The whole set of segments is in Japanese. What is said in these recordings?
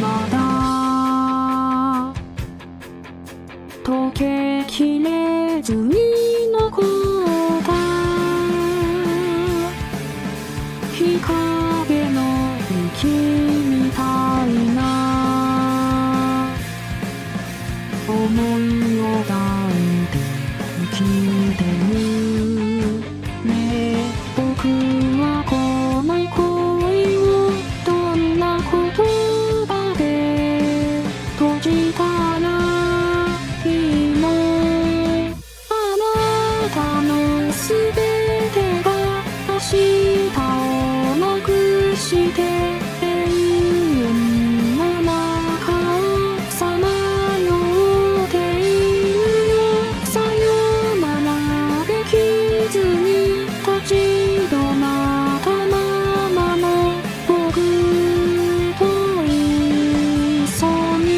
まだ溶けきれずに残った。日陰の雪みたいな。思いを抱いて生きてるね。僕べてが明日をなくして永遠の中をさまよっているよさよならできずに立ち止まったままの僕と一緒に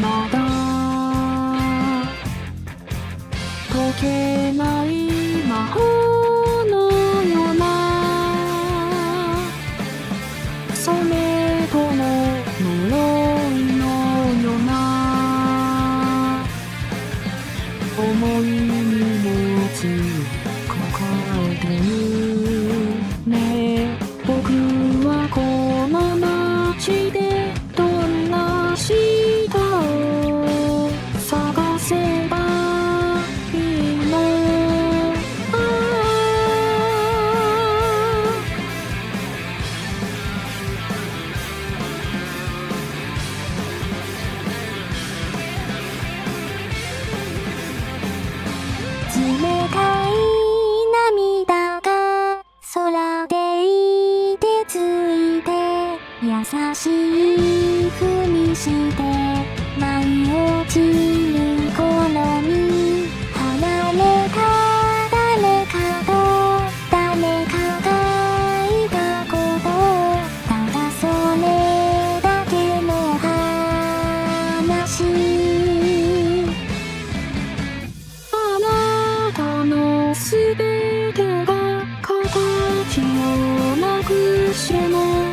まだけない魔法のようなそれとも呪いのような思いに持つ抱えてるね。しいふりして舞い落ちる頃に離れた誰かと誰かがいたことただそれだけの話あなたのすべてが形をなくしても